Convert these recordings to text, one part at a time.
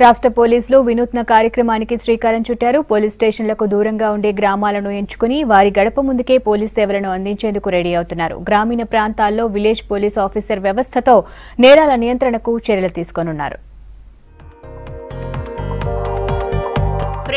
రాష్ట్ర పోలీసులు వినూత్న కార్యక్రమానికి శ్రీకారం చుట్టారు. పోలీస్ స్టేషన్లకు దూరంగా ఉండే గ్రామాలను ఎంచుకుని వారి గడప ముందుకే పోలీస్ సేవలను అందించేందుకు రెడీ అవుతున్నారు. గ్రామీణ ప్రాంతాల్లో విలేజ్ పోలీస్ ఆఫీసర్ వ్యవస్థతో నేరాల నియంత్రణకు చర్యలు తీసుకోనున్నారు.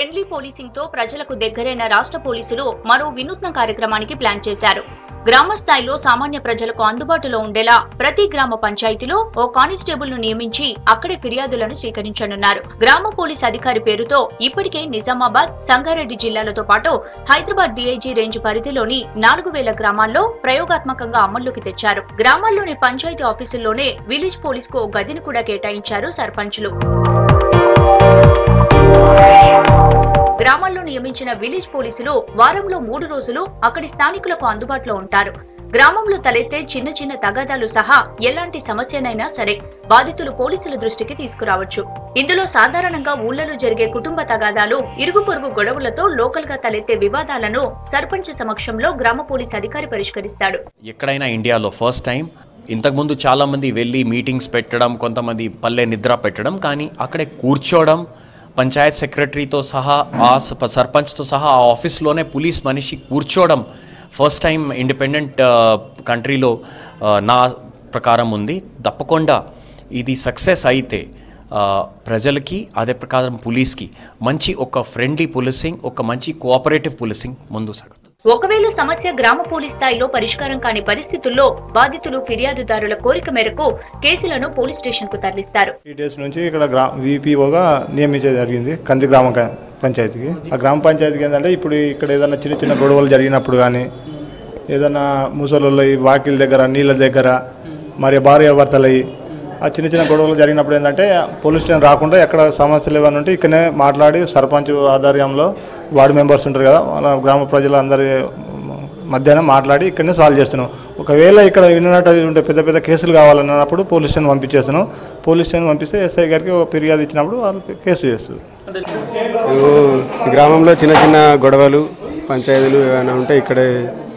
ఫ్రెండ్లీ పోలీసింగ్తో ప్రజలకు దగ్గరైన రాష్ట్ర పోలీసులు మరో వినూత్న కార్యక్రమానికి ప్లాన్ చేశారు. గ్రామ స్థాయిలో సామాన్య ప్రజలకు అందుబాటులో ఉండేలా ప్రతి గ్రామ పంచాయతీలో ఓ కానిస్టేబుల్ను నియమించి అక్కడే ఫిర్యాదులను స్వీకరించనున్నారు. గ్రామ పోలీస్ అధికారి పేరుతో ఇప్పటికే నిజామాబాద్ సంగారెడ్డి జిల్లాలతో పాటు హైదరాబాద్ డీఐజీ రేంజ్ పరిధిలోని నాలుగు వేల గ్రామాల్లో ప్రయోగాత్మకంగా అమల్లోకి తెచ్చారు. గ్రామాల్లోని పంచాయతీ ఆఫీసుల్లోనే విలేజ్ పోలీస్కు గదిని కూడా కేటాయించారు సర్పంచులు. గ్రామాల్లో నియమించిన విలేజ్ పోలీసులు వారంలో మూడు రోజులు అక్కడి స్థానికులకు అందుబాటులో ఉంటారు. గ్రామంలో తలెత్తే చిన్న చిన్న తగాదాలు సహా ఎలాంటి సమస్యనైనా సరే బాధితులు పోలీసుల దృష్టికి తీసుకురావచ్చు. ఇందులో సాధారణంగా ఊళ్ళలో జరిగే కుటుంబ తగాదాలు ఇరుగు పొరుగు గొడవలతో లోకల్గా తలెత్తే వివాదాలను సర్పంచ్ సమక్షంలో గ్రామ పోలీస్ అధికారి పరిష్కరిస్తాడు. ఎక్కడైనా ఇండియాలో ఫస్ట్ టైం ఇంతకుముందు చాలామంది వెళ్ళి మీటింగ్స్ పెట్టడం కొంతమంది పల్లె నిద్ర పెట్టడం కానీ అక్కడే కూర్చోవడం పంచాయత్ సెక్రటరీతో సహా ఆ స- సర్పంచ్తో సహా ఆ ఆఫీస్లోనే పోలీస్ మనిషి కూర్చోవడం ఫస్ట్ టైం ఇండిపెండెంట్ కంట్రీలో నా ప్రకారం ఉంది. తప్పకుండా ఇది సక్సెస్ అయితే ప్రజలకి అదే ప్రకారం పోలీస్కి మంచి ఒక ఫ్రెండ్లీ పోలీసింగ్ ఒక మంచి కోఆపరేటివ్ పోలీసింగ్ ముందు సాగుతుంది ఒకవేళ సమస్య గ్రామ పోలీస్ స్థాయిలో పరిష్కారం కాని పరిస్థితుల్లో బాధితులు ఫిర్యాదుదారుల కోరిక మేరకు కేసులను పోలీస్ స్టేషన్కు తరలిస్తారు. త్రీ డేస్ నుంచి ఇక్కడ గ్రా నియమించడం జరిగింది కంది గ్రామ పంచాయతీకి. ఆ గ్రామ పంచాయతీకి ఏంటంటే ఇప్పుడు ఇక్కడ ఏదైనా చిన్న చిన్న గొడవలు జరిగినప్పుడు కానీ ఏదైనా ముసలు వాకిల దగ్గర నీళ్ళ దగ్గర మరి భార్య భర్తలయ్యి ఆ చిన్న చిన్న గొడవలు జరిగినప్పుడు ఏంటంటే పోలీస్ స్టేషన్ రాకుండా ఎక్కడ సమస్యలు ఏమైనా ఉంటే ఇక్కడనే మాట్లాడి సర్పంచ్ ఆధ్వర్యంలో వార్డు మెంబర్స్ ఉంటారు కదా వాళ్ళ గ్రామ ప్రజలందరి మధ్యాహ్నం మాట్లాడి ఇక్కడనే సాల్వ్ చేస్తున్నాం. ఒకవేళ ఇక్కడ విన్నట్టు ఉంటే పెద్ద పెద్ద కేసులు కావాలన్నప్పుడు పోలీస్ స్టేషన్ పంపించేస్తున్నాం. పోలీస్ స్టేషన్ పంపిస్తే ఎస్ఐ గారికి ఒక ఫిర్యాదు ఇచ్చినప్పుడు వాళ్ళు కేసు చేస్తారు. గ్రామంలో చిన్న చిన్న గొడవలు పంచాయతీలు ఏమైనా ఉంటే ఇక్కడే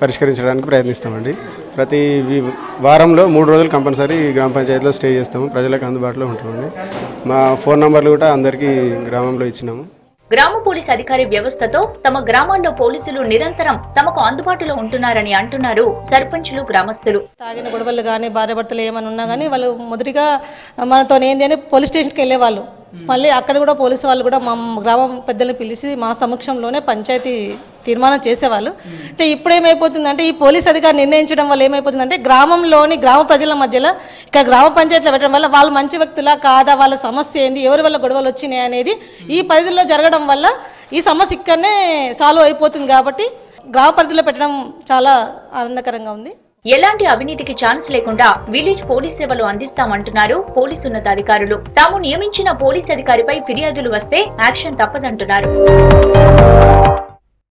పరిష్కరించడానికి ప్రయత్నిస్తామండి. ప్రతి వి- వారంలో మూడు రోజులు కంపల్సరీ ఈ గ్రామ పంచాయతీలో స్టే చేస్తాము. ప్రజలకు అందుబాటులో ఉంటామండి మా ఫోన్ నంబర్లు కూడా అందరికీ గ్రామంలో ఇచ్చినాము. గ్రామ పోలీస్ అధికారి వ్యవస్థతో తమ గ్రామాల్లో పోలీసులు నిరంతరం తమకు అందుబాటులో ఉంటున్నారని అంటున్నారు సర్పంచులు గ్రామస్తులు. తాగిన గొడవలు కానీ భార్య భర్తలు ఏమైనా ఉన్నా కానీ వాళ్ళు మొదటిగా మనతో ఏంది అని పోలీస్ స్టేషన్కి వెళ్ళేవాళ్ళు. మళ్ళీ అక్కడ కూడా పోలీసు వాళ్ళు కూడా మా గ్రామం పెద్దల్ని పిలిచి మా సమక్షంలోనే పంచాయతీ తీర్మానం చేసేవాళ్ళు. అయితే ఇప్పుడు ఏమైపోతుందంటే ఈ పోలీస్ అధికారి నిర్ణయించడం వల్ల ఏమైపోతుందంటే గ్రామంలోని గ్రామ ప్రజల మధ్యలో ఇక గ్రామ పంచాయతీలో పెట్టడం వల్ల వాళ్ళు మంచి వ్యక్తులా కాదా వాళ్ళ సమస్య ఏంది ఎవరి వల్ల గొడవలు వచ్చినాయి అనేది ఈ పరిధిలో జరగడం వల్ల ఈ సమస్య ఇక్కడనే సాల్వ్ అయిపోతుంది కాబట్టి గ్రామ పరిధిలో పెట్టడం చాలా ఆనందకరంగా ఉంది. ఎలాంటి అవినీతికి ఛాన్స్ లేకుండా విలేజ్ పోలీస్ సేవలు అందిస్తామంటున్నారు పోలీసు ఉన్నతాధికారులు. తాము నియమించిన పోలీస్ అధికారిపై ఫిర్యాదులు వస్తే యాక్షన్ తప్పదంటున్నారు.